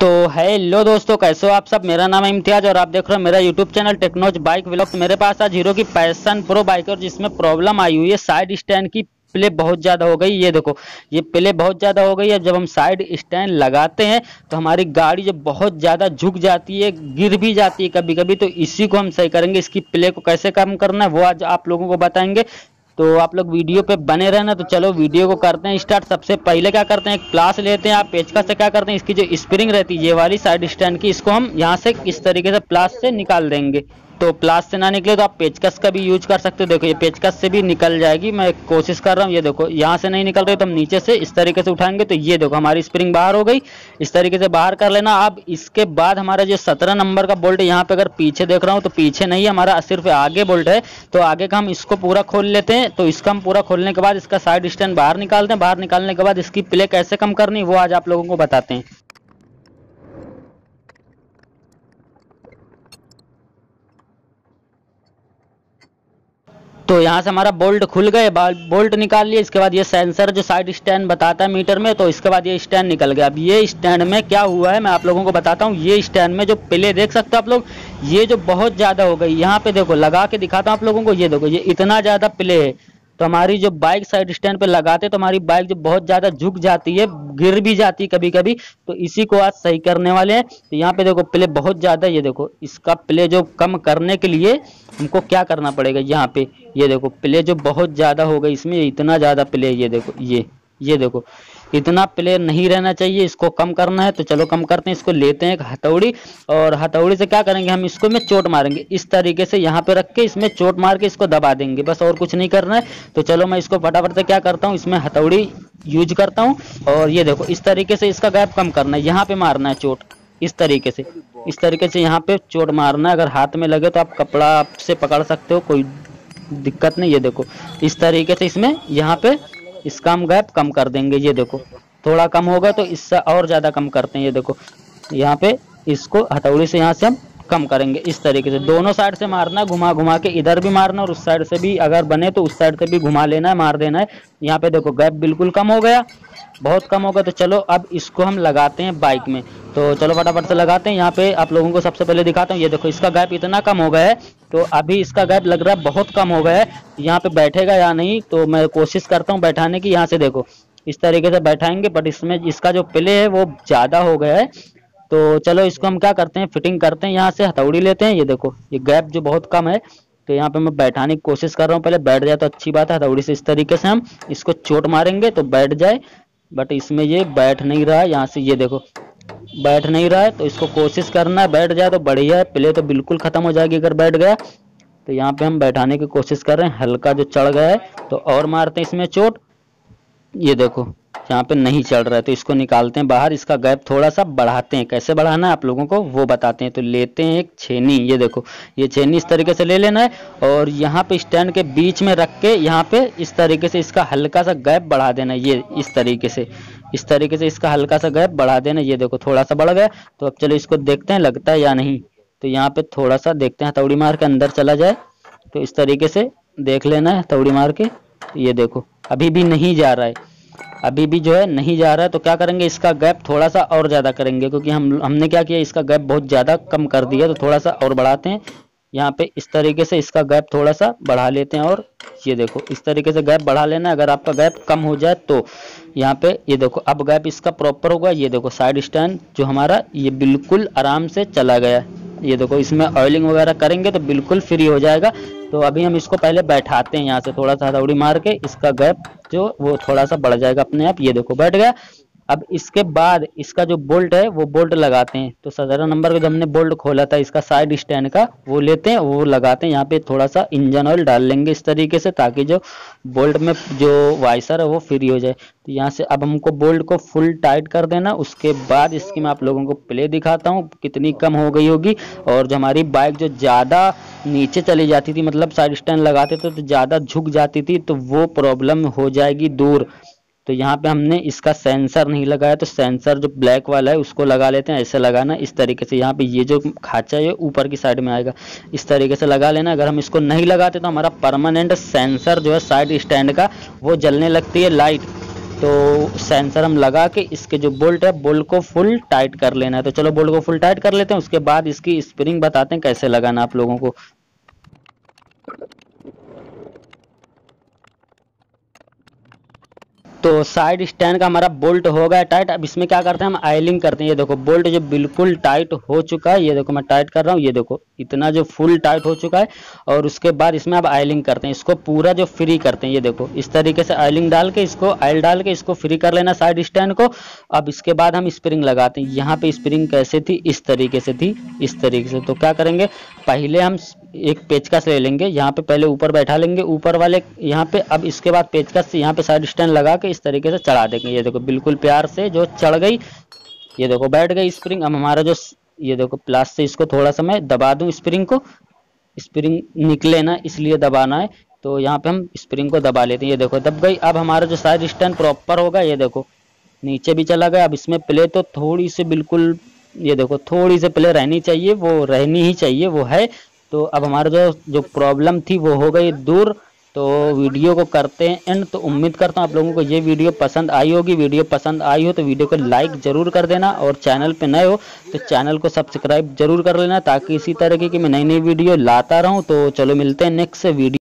तो हेलो दोस्तों, कैसे हो आप सब? मेरा नाम है इम्तियाज़ और आप देख रहे हो मेरा YouTube channel Technos bike vlogs मेरे पास आज हीरो की पैसन प्रो बाइक और जिसमें प्रॉब्लम आई हुई है। साइड स्टैंड की प्ले बहुत ज़्यादा हो गई। ये देखो, ये प्ले बहुत ज़्यादा हो गई है। जब हम साइड स्टैंड लगाते हैं तो हमारी गाड़ी जब बहुत ज़्यादा झुक जाती है, गिर भी जाती है कभी कभी तो इसी को हम सही करेंगे। इसकी प्ले को कैसे कम करना है, वो आज आप लोगों को बताएँगे। तो आप लोग वीडियो पे बने रहना तो चलो वीडियो को करते हैं स्टार्ट। सबसे पहले क्या करते हैं प्लास लेते हैं आप पेचका से क्या करते हैं, इसकी जो स्प्रिंग रहती है, ये वाली साइड स्टैंड की, इसको हम यहाँ से इस तरीके से प्लास से निकाल देंगे। तो प्लास से ना निकले तो आप पेचकस का भी यूज़ कर सकते हो। देखो, ये पेचकस से भी निकल जाएगी। मैं कोशिश कर रहा हूँ, ये देखो, यहाँ से नहीं निकल रही तो हम नीचे से इस तरीके से उठाएँगे। तो ये देखो, हमारी स्प्रिंग बाहर हो गई। इस तरीके से बाहर कर लेना। अब इसके बाद हमारा जो सत्रह नंबर का बोल्ट यहाँ पे अगर पीछे देख रहा हूँ तो पीछे नहीं, हमारा सिर्फ़ आगे बोल्ट है। तो आगे का हम इसको पूरा खोल लेते हैं। तो इसका हम पूरा खोलने के बाद इसका साइड स्टैंड बाहर निकालते हैं। बाहर निकालने के बाद इसकी प्ले कैसे कम करनी, वो आज आप लोगों को बताते हैं। तो यहाँ से हमारा बोल्ट खुल गए बोल्ट निकाल लिए, इसके बाद ये सेंसर जो साइड स्टैंड बताता है मीटर में तो इसके बाद ये स्टैंड निकल गया। अब ये स्टैंड में क्या हुआ है, मैं आप लोगों को बताता हूँ। ये स्टैंड में जो प्ले देख सकते हो आप लोग, ये जो बहुत ज़्यादा हो गई, यहाँ पे देखो, लगा के दिखाता हूँ आप लोगों को, ये देखो, ये इतना ज़्यादा प्ले है। तो हमारी जो बाइक साइड स्टैंड पे लगाते तो हमारी बाइक जो बहुत ज़्यादा झुक जाती है, गिर भी जाती है कभी कभी तो इसी को आज सही करने वाले हैं। तो यहाँ पे देखो प्ले बहुत ज़्यादा ये देखो, इसका प्ले जो कम करने के लिए हमको क्या करना पड़ेगा यहाँ पे? ये देखो प्ले जो बहुत ज़्यादा हो गई, इसमें इतना ज़्यादा प्ले ये देखो, ये ये देखो। इतना प्लेयर नहीं रहना चाहिए, इसको कम करना है तो चलो कम करते हैं, इसको लेते हैं एक हथौड़ी, और हथौड़ी से क्या करेंगे हम, इसको में चोट मारेंगे। इस तरीके से यहाँ पे रख के इसमें चोट मार के इसको दबा देंगे, बस और कुछ नहीं करना है। तो चलो मैं इसको फटाफट से क्या करता हूँ, इसमें हथौड़ी यूज़ करता हूँ, और ये देखो, इस तरीके से इसका गैप कम करना है, यहाँ पे मारना है चोट, इस तरीके से। इस तरीके से यहाँ पे चोट मारना है, अगर हाथ में लगे तो आप कपड़ा से पकड़ सकते हो, कोई दिक्कत नहीं, ये देखो। इस तरीके से इसमें यहाँ पे इसका हम गैप कम कर देंगे, ये देखो। थोड़ा कम होगा तो इससे और ज़्यादा कम करते हैं, ये देखो। यहाँ पे इसको हथौड़ी से यहाँ से हम कम करेंगे। इस तरीके से दोनों साइड से मारना है घुमा घुमा के इधर भी मारना और उस साइड से भी अगर बने तो उस साइड से भी घुमा लेना है, मार देना है। यहाँ पे देखो गैप बिल्कुल कम हो गया, बहुत कम होगा तो चलो अब इसको हम लगाते हैं बाइक में। तो चलो फटाफट से लगाते हैं। यहाँ पे आप लोगों को सबसे पहले दिखाता हूँ। ये देखो, इसका गैप इतना कम हो गया है तो अभी इसका गैप लग रहा है बहुत कम हो गया है। यहाँ पे बैठेगा या नहीं तो मैं कोशिश करता हूँ बैठाने की। यहाँ से देखो, इस तरीके से बैठाएँगे बट इसमें इसका जो प्ले है वो ज़्यादा हो गया है। तो चलो इसको हम क्या करते हैं फिटिंग करते हैं, यहाँ से हथौड़ी लेते हैं, ये देखो, ये गैप जो बहुत कम है तो यहाँ पे मैं बैठाने की कोशिश कर रहा हूँ, पहले बैठ जाए तो अच्छी बात है, हथौड़ी से इस तरीके से हम इसको चोट मारेंगे तो बैठ जाए बट इसमें ये बैठ नहीं रहा है यहाँ से ये देखो, बैठ नहीं रहा है तो इसको कोशिश करना है, बैठ जाए तो बढ़िया है प्ले तो बिल्कुल ख़त्म हो जाएगी अगर बैठ गया तो यहाँ पे हम बैठाने की कोशिश कर रहे हैं, हल्का जो चढ़ गया है तो और मारते हैं इसमें चोट, ये देखो यहाँ पे नहीं चल रहा है तो इसको निकालते हैं बाहर, इसका गैप थोड़ा सा बढ़ाते हैं। कैसे बढ़ाना है आप लोगों को, वो बताते हैं। तो लेते हैं एक छेनी, ये देखो, ये छेनी इस तरीके से ले लेना है और यहाँ पे स्टैंड के बीच में रख के यहाँ पे इस तरीके से इसका हल्का सा गैप बढ़ा देना है, ये इस तरीके से। इस तरीके से इसका हल्का सा गैप बढ़ा देना ये देखो थोड़ा सा बढ़ गया। तो अब चलो इसको देखते हैं, लगता है या नहीं। तो यहाँ पे थोड़ा सा देखते हैं, तौड़ी मार के अंदर चला जाए। तो इस तरीके से देख लेना है, तौड़ी मार के, ये देखो, अभी भी नहीं जा रहा है। अभी भी जो है नहीं जा रहा है तो क्या करेंगे? इसका गैप थोड़ा सा और ज़्यादा करेंगे, क्योंकि हम, हमने क्या किया, इसका गैप बहुत ज़्यादा कम कर दिया तो थोड़ा सा और बढ़ाते हैं। यहाँ पे इस तरीके से इसका गैप थोड़ा सा बढ़ा लेते हैं, और ये देखो, इस तरीके से गैप बढ़ा लेना अगर आपका गैप कम हो जाए तो यहाँ पे ये देखो, अब गैप इसका प्रॉपर होगा। ये देखो साइड स्टैंड जो हमारा, ये बिल्कुल आराम से चला गया। ये देखो, इसमें ऑयलिंग वगैरह करेंगे तो बिल्कुल फ्री हो जाएगा। तो अभी हम इसको पहले बैठाते हैं यहाँ से थोड़ा सा हथौड़ी मार के, इसका गैप जो, वो थोड़ा सा बढ़ जाएगा अपने आप। ये देखो, बैठ गया। अब इसके बाद इसका जो बोल्ट है, वो बोल्ट लगाते हैं। तो सत्रह नंबर का जब हमने बोल्ट खोला था, इसका साइड स्टैंड का, वो लेते हैं, वो लगाते हैं। यहाँ पे थोड़ा सा इंजन ऑयल डाल लेंगे इस तरीके से, ताकि जो बोल्ट में जो वाइसर है, वो फ्री हो जाए। तो यहाँ से अब हमको बोल्ट को फुल टाइट कर देना। उसके बाद इसकी मैं आप लोगों को प्ले दिखाता हूँ, कितनी कम हो गई होगी। और जो हमारी बाइक जो ज़्यादा नीचे चली जाती थी मतलब साइड स्टैंड लगाते थे तो ज़्यादा झुक जाती थी तो वो प्रॉब्लम हो जाएगी दूर। तो यहाँ पे हमने इसका सेंसर नहीं लगाया तो सेंसर जो ब्लैक वाला है, उसको लगा लेते हैं, ऐसे लगाना इस तरीके से। यहाँ पे ये जो खाचा है ऊपर की साइड में आएगा। इस तरीके से लगा लेना। अगर हम इसको नहीं लगाते तो हमारा परमानेंट सेंसर जो है साइड स्टैंड का, वो जलने लगती है लाइट तो सेंसर हम लगा के इसके जो बोल्ट है बोल्ट को फुल टाइट कर लेना है। तो चलो बोल्ट को फुल टाइट कर लेते हैं, उसके बाद इसकी स्प्रिंग बताते हैं कैसे लगाना आप लोगों को। तो साइड स्टैंड का हमारा बोल्ट हो गया टाइट अब इसमें क्या करते हैं, हम आयलिंग करते हैं। ये देखो बोल्ट जो बिल्कुल टाइट हो चुका है, ये देखो, मैं टाइट कर रहा हूँ। ये देखो, इतना जो फुल टाइट हो चुका है, और उसके बाद इसमें अब आयलिंग करते हैं। इसको पूरा जो फ्री करते हैं, ये देखो, इस तरीके से आयलिंग डाल के, इसको आयल डाल के, इसको फ्री कर लेना साइड स्टैंड को। अब इसके बाद हम स्प्रिंग लगाते हैं। यहाँ पे स्प्रिंग कैसे थी? इस तरीके से थी, इस तरीके से। तो क्या करेंगे, पहले हम एक पेचकस ले लेंगे, यहाँ पे पहले ऊपर बैठा लेंगे, ऊपर वाले यहाँ पे, अब इसके बाद पेचकस यहाँ पे साइड स्टैंड लगा के इस तरीके से चढ़ा देंगे। ये देखो, बिल्कुल प्यार से जो चढ़ गई, ये देखो, बैठ गई स्प्रिंग। अब हमारा जो ये देखो, प्लास से इसको थोड़ा सा मैं दबा दूँ स्प्रिंग को। स्प्रिंग निकले ना, इसलिए दबाना है। तो यहाँ पे हम स्प्रिंग को दबा लेते हैं। ये देखो, दब गई। अब हमारा जो साइड स्टैंड प्रॉपर होगा, ये देखो, नीचे भी चला गया। अब इसमें प्ले तो थोड़ी सी बिल्कुल, ये देखो, थोड़ी सी प्ले रहनी चाहिए, वो रहनी ही चाहिए, वो है। तो अब हमारा जो जो प्रॉब्लम थी वो हो गई दूर। तो वीडियो को करते हैं एंड तो उम्मीद करता हूँ आप लोगों को ये वीडियो पसंद आई होगी। वीडियो पसंद आई हो तो वीडियो को लाइक ज़रूर कर देना और चैनल पे नए हो तो चैनल को सब्सक्राइब ज़रूर कर लेना ताकि इसी तरीके की मैं नई नई वीडियो लाता रहूँ। तो चलो मिलते हैं नेक्स्ट वीडियो